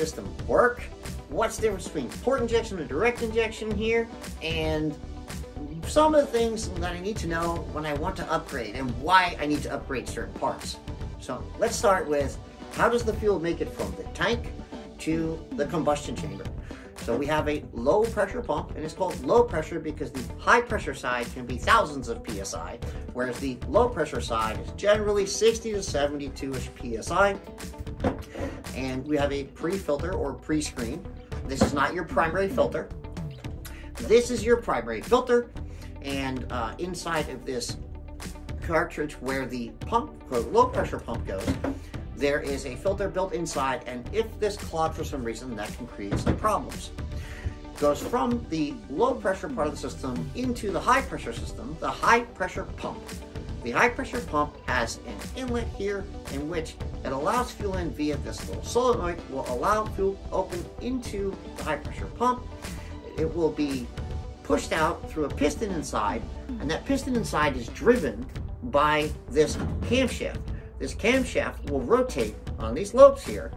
system work? What's the difference between port injection and direct injection here? And some of the things that I need to know when I want to upgrade and why I need to upgrade certain parts. So let's start with how does the fuel make it from the tank to the combustion chamber? So we have a low pressure pump and it's called low pressure because the high pressure side can be thousands of PSI, whereas the low pressure side is generally 60 to 72ish PSI. And we have a pre-filter or pre-screen. This is not your primary filter. This is your primary filter and uh, inside of this cartridge where the pump, quote, low pressure pump goes, there is a filter built inside, and if this clogs for some reason, that can create some problems. Goes from the low pressure part of the system into the high pressure system, the high pressure pump. The high pressure pump has an inlet here in which it allows fuel in via this little solenoid, will allow fuel open into the high pressure pump. It will be pushed out through a piston inside, and that piston inside is driven by this camshaft. This camshaft will rotate on these lobes here,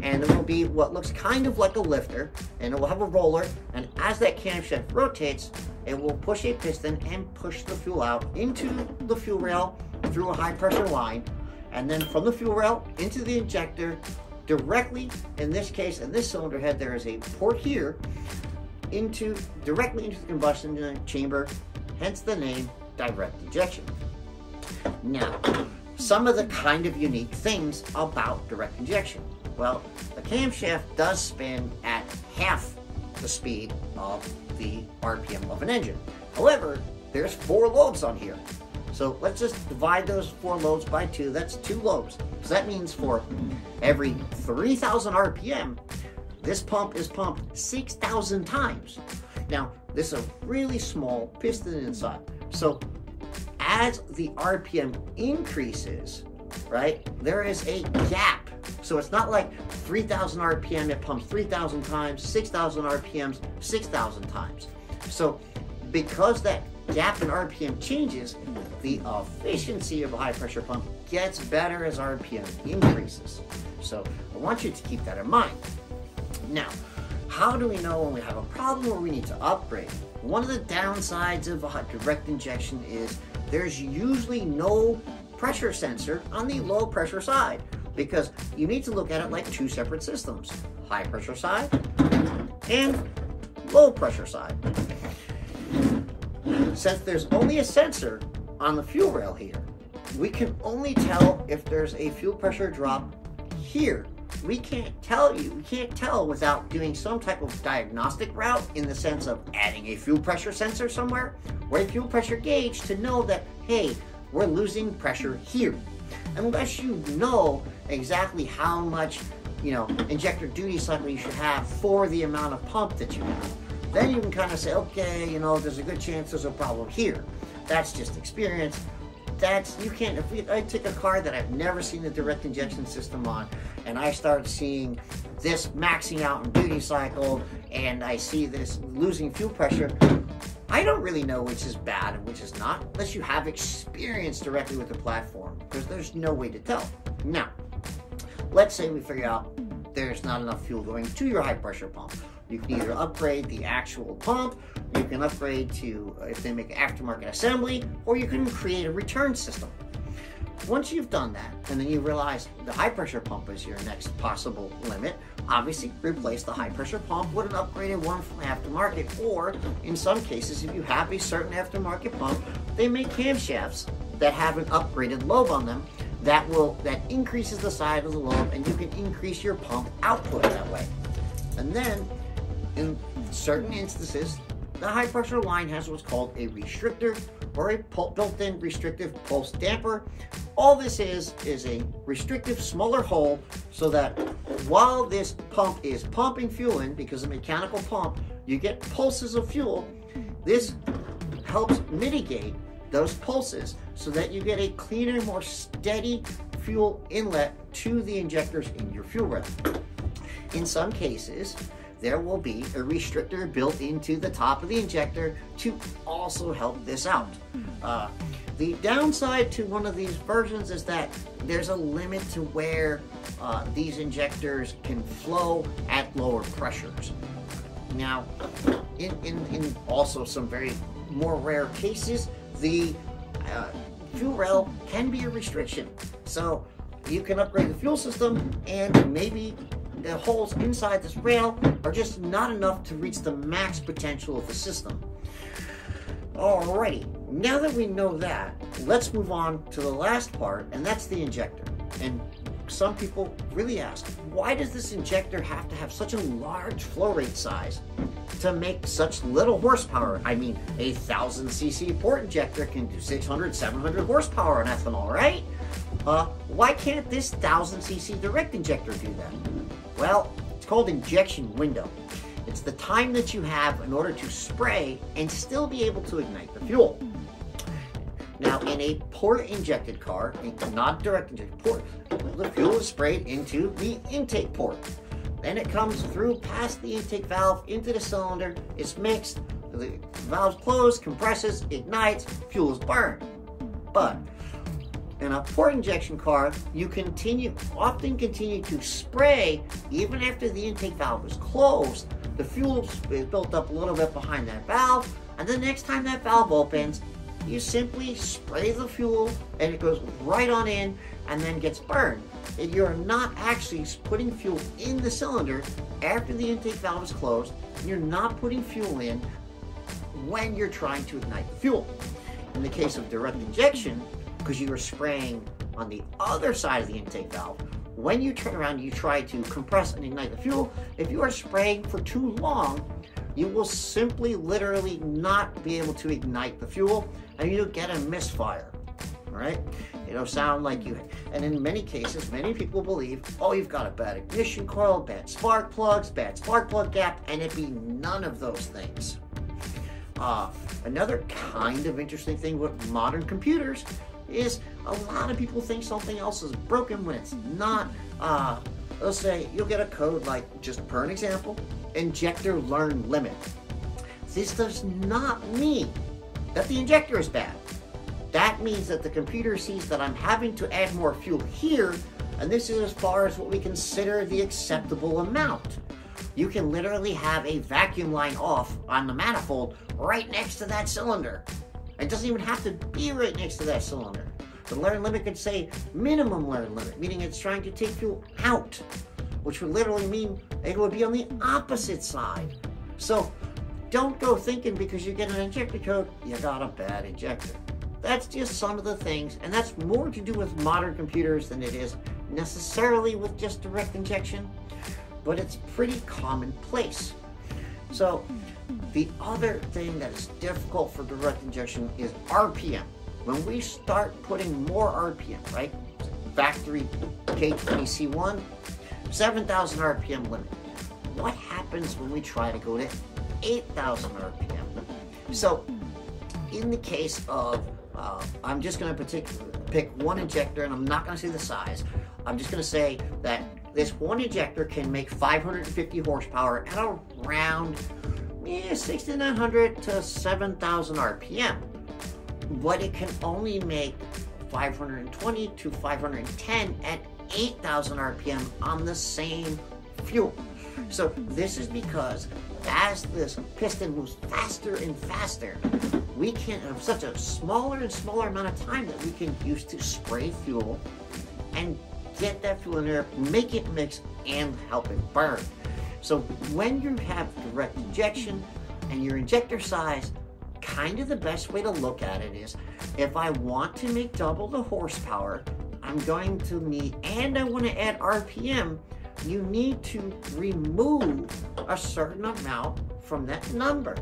and it will be what looks kind of like a lifter, and it will have a roller, and as that camshaft rotates, it will push a piston and push the fuel out into the fuel rail through a high pressure line, and then from the fuel rail into the injector, directly, in this case, in this cylinder head, there is a port here, into directly into the combustion chamber, hence the name direct injection. Now, some of the kind of unique things about direct injection. Well, the camshaft does spin at half the speed of the RPM of an engine. However, there's four lobes on here. So let's just divide those four lobes by two. That's two lobes. So that means for every 3,000 RPM, this pump is pumped 6,000 times. Now, this is a really small piston inside. So as the RPM increases, right, there is a gap. So it's not like 3,000 RPM, it pumps 3,000 times, 6,000 RPMs, 6,000 times. So because that gap in RPM changes, the efficiency of a high pressure pump gets better as RPM increases. So I want you to keep that in mind. Now, how do we know when we have a problem or we need to upgrade? One of the downsides of a direct injection is there's usually no pressure sensor on the low pressure side because you need to look at it like two separate systems, high pressure side and low pressure side. Since there's only a sensor on the fuel rail here, we can only tell if there's a fuel pressure drop here we can't tell you, we can't tell without doing some type of diagnostic route in the sense of adding a fuel pressure sensor somewhere or a fuel pressure gauge to know that, hey, we're losing pressure here. Unless you know exactly how much, you know, injector duty cycle you should have for the amount of pump that you have. Then you can kind of say, okay, you know, there's a good chance there's a problem here. That's just experience that's you can't. If we, I take a car that I've never seen the direct injection system on, and I start seeing this maxing out in duty cycle, and I see this losing fuel pressure, I don't really know which is bad and which is not, unless you have experience directly with the platform, because there's no way to tell. Now, let's say we figure out there's not enough fuel going to your high pressure pump. You can either upgrade the actual pump, you can upgrade to, uh, if they make aftermarket assembly, or you can create a return system. Once you've done that, and then you realize the high pressure pump is your next possible limit, obviously replace the high pressure pump with an upgraded one from aftermarket, or in some cases, if you have a certain aftermarket pump, they make camshafts that have an upgraded lobe on them that will that increases the size of the lobe and you can increase your pump output that way. And then in certain instances, the high pressure line has what's called a restrictor or a built-in restrictive pulse damper. All this is is a restrictive smaller hole so that while this pump is pumping fuel in, because a mechanical pump, you get pulses of fuel. This helps mitigate those pulses so that you get a cleaner, more steady fuel inlet to the injectors in your fuel rail. In some cases, there will be a restrictor built into the top of the injector to also help this out. Uh, the downside to one of these versions is that there's a limit to where uh, these injectors can flow at lower pressures. Now, in, in, in also some very more rare cases, the uh, fuel rail can be a restriction. So you can upgrade the fuel system and maybe the holes inside this rail are just not enough to reach the max potential of the system. Alrighty, now that we know that, let's move on to the last part, and that's the injector. And some people really ask, why does this injector have to have such a large flow rate size to make such little horsepower? I mean, a 1000 cc port injector can do 600, 700 horsepower on ethanol, right? Uh, why can't this 1000 cc direct injector do that? Well, it's called injection window. It's the time that you have in order to spray and still be able to ignite the fuel. Now, in a port injected car, not direct injected port, the fuel is sprayed into the intake port. Then it comes through past the intake valve into the cylinder, it's mixed, the valve's closed, compresses, ignites, fuel is burned. But in a port injection car, you continue, often continue to spray even after the intake valve is closed. The fuel is built up a little bit behind that valve, and the next time that valve opens, you simply spray the fuel and it goes right on in and then gets burned. And you're not actually putting fuel in the cylinder after the intake valve is closed. You're not putting fuel in when you're trying to ignite the fuel. In the case of direct injection, because you are spraying on the other side of the intake valve, when you turn around you try to compress and ignite the fuel, if you are spraying for too long, you will simply literally not be able to ignite the fuel and you'll get a misfire. Right? It'll sound like you, and in many cases, many people believe, oh, you've got a bad ignition coil, bad spark plugs, bad spark plug gap, and it be none of those things. Uh, another kind of interesting thing with modern computers is a lot of people think something else is broken when it's not. Uh, let's say you'll get a code like, just per an example, injector learn limit. This does not mean that the injector is bad. That means that the computer sees that I'm having to add more fuel here, and this is as far as what we consider the acceptable amount. You can literally have a vacuum line off on the manifold right next to that cylinder. It doesn't even have to be right next to that cylinder. The learn limit could say minimum learn limit, meaning it's trying to take you out, which would literally mean it would be on the opposite side. So don't go thinking because you get an injector code, you got a bad injector. That's just some of the things, and that's more to do with modern computers than it is necessarily with just direct injection, but it's pretty commonplace. So the other thing that is difficult for direct injection is RPM. When we start putting more RPM, right? Factory K20C1, 7,000 RPM limit. What happens when we try to go to 8,000 RPM? So, in the case of, uh, I'm just going to pick one injector and I'm not going to say the size. I'm just going to say that this one injector can make 550 horsepower at around yeah, 6,900 to 7,000 RPM but it can only make 520 to 510 at 8,000 RPM on the same fuel. So this is because as this piston moves faster and faster, we can have such a smaller and smaller amount of time that we can use to spray fuel and get that fuel in there, make it mix, and help it burn. So when you have direct injection and your injector size kind of the best way to look at it is if I want to make double the horsepower, I'm going to need, and I want to add RPM, you need to remove a certain amount from that number.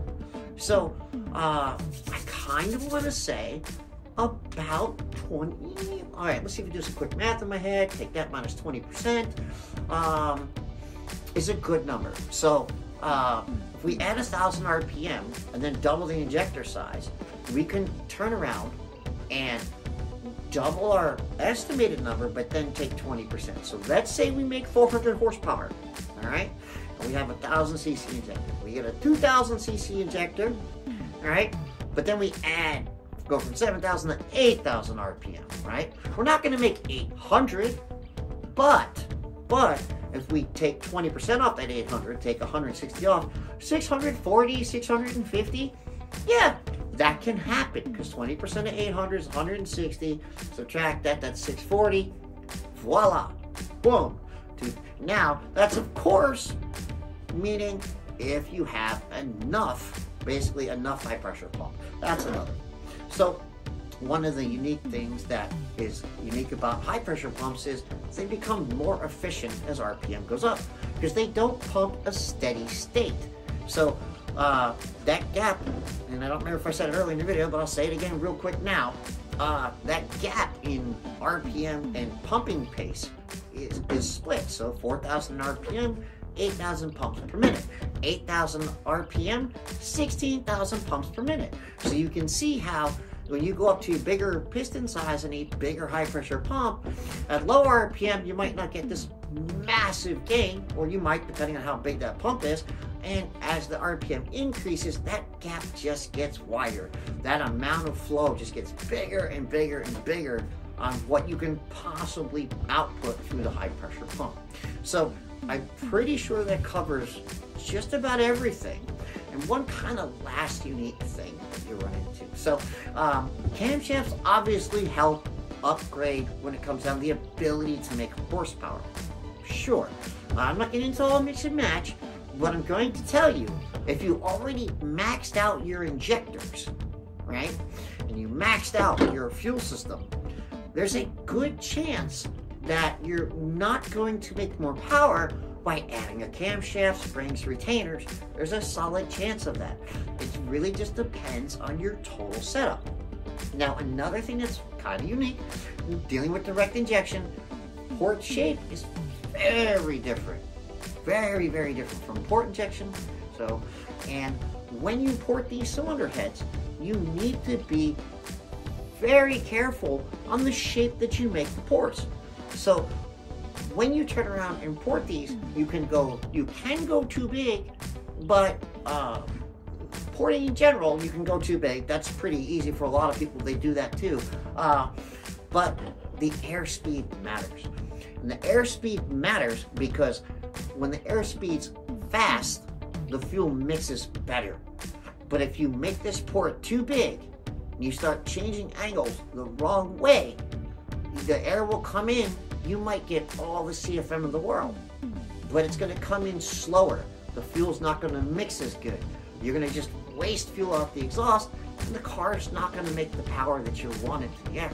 So uh, I kind of want to say about 20. All right, let's see if we do some quick math in my head. Take that minus 20%. Um, is a good number. So uh, if we add a thousand RPM and then double the injector size, we can turn around and double our estimated number, but then take 20%. So let's say we make 400 horsepower, all right? we have a 1000 cc injector. We get a 2000 cc injector, all right? But then we add, go from 7,000 to 8,000 RPM, right? We're not gonna make 800, but, but, if we take 20% off that 800, take 160 off, 640, 650, yeah, that can happen because 20% of 800 is 160. Subtract that, that's 640. Voila, boom. Now, that's of course meaning if you have enough, basically enough high pressure pump. That's another. So one of the unique things that is unique about high pressure pumps is they become more efficient as RPM goes up because they don't pump a steady state. So uh, that gap, and I don't remember if I said it earlier in the video, but I'll say it again real quick now. Uh, that gap in RPM and pumping pace is, is split. So 4,000 RPM, 8,000 pumps per minute. 8,000 RPM, 16,000 pumps per minute. So you can see how when you go up to a bigger piston size and a bigger high pressure pump, at low RPM, you might not get this massive gain, or you might, depending on how big that pump is. And as the RPM increases, that gap just gets wider. That amount of flow just gets bigger and bigger and bigger on what you can possibly output through the high pressure pump. So I'm pretty sure that covers just about everything. And one kind of last unique thing that you run into. So um, camshafts obviously help upgrade when it comes down to the ability to make horsepower. Sure, I'm not getting into all mix and match, but I'm going to tell you, if you already maxed out your injectors, right, and you maxed out your fuel system, there's a good chance that you're not going to make more power by adding a camshaft, springs, retainers. There's a solid chance of that. It really just depends on your total setup. Now, another thing that's kind of unique, dealing with direct injection, port shape is very different. Very, very different from port injection. So, and when you port these cylinder heads, you need to be very careful on the shape that you make the ports. So when you turn around and port these, you can go you can go too big, but uh, porting in general, you can go too big. That's pretty easy for a lot of people. They do that too. Uh, but the airspeed matters. And the airspeed matters because when the airspeed's fast, the fuel mixes better. But if you make this port too big, and you start changing angles the wrong way, the air will come in, you might get all the CFM of the world, but it's going to come in slower. The fuel's not going to mix as good. You're going to just waste fuel out the exhaust, and the car's not going to make the power that you want it to get.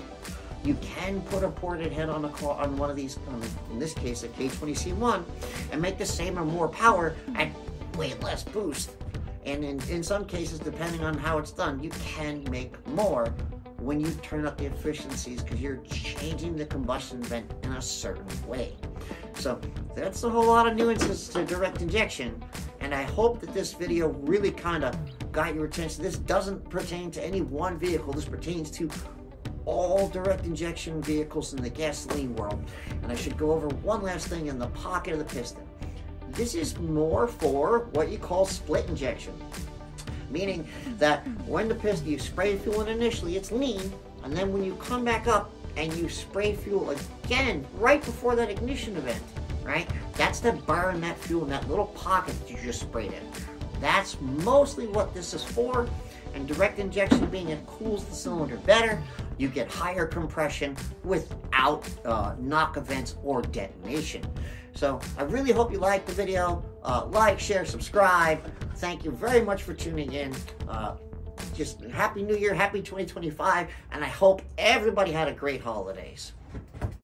You can put a ported head on a car, on one of these, um, in this case a K20C1, and make the same or more power at way less boost. And in, in some cases, depending on how it's done, you can make more when you turn up the efficiencies because you're changing the combustion event in a certain way. So that's a whole lot of nuances to direct injection. And I hope that this video really kind of got your attention. This doesn't pertain to any one vehicle. This pertains to all direct injection vehicles in the gasoline world. And I should go over one last thing in the pocket of the piston. This is more for what you call split injection. Meaning that when the piston, you spray fuel in initially, it's lean, and then when you come back up and you spray fuel again right before that ignition event, right? That's to burn that fuel in that little pocket that you just sprayed in. That's mostly what this is for. And direct injection being it cools the cylinder better, you get higher compression without uh, knock events or detonation. So I really hope you liked the video. Uh, like, share, subscribe. Thank you very much for tuning in. Uh, just Happy New Year, Happy 2025, and I hope everybody had a great holidays.